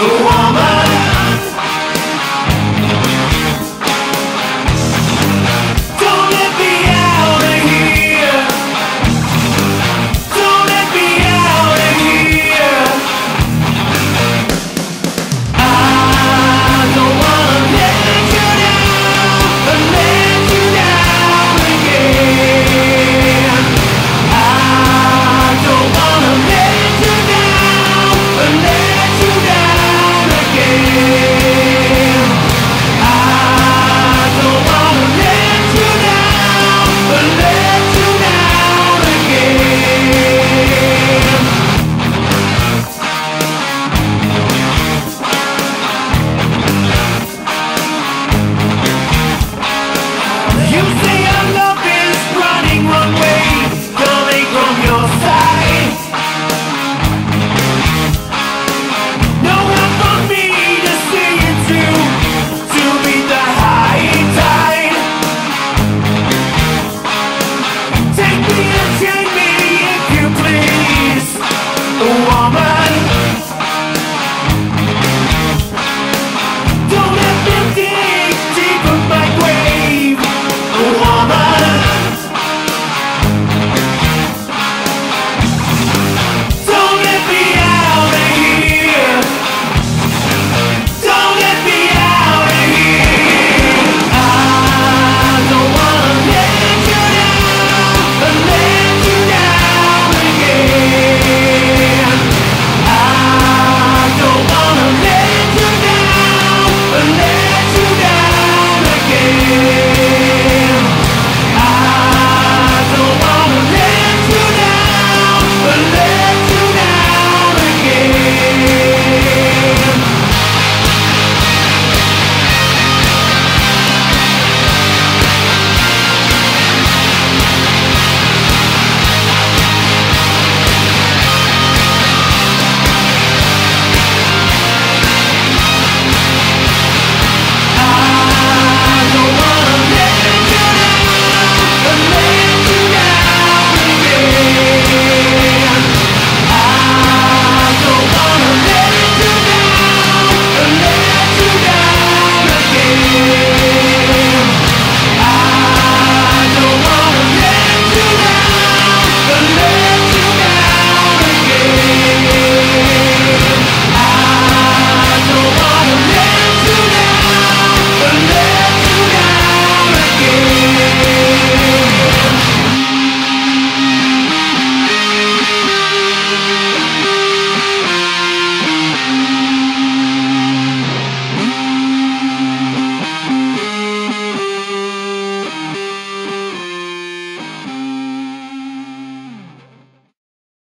Oh,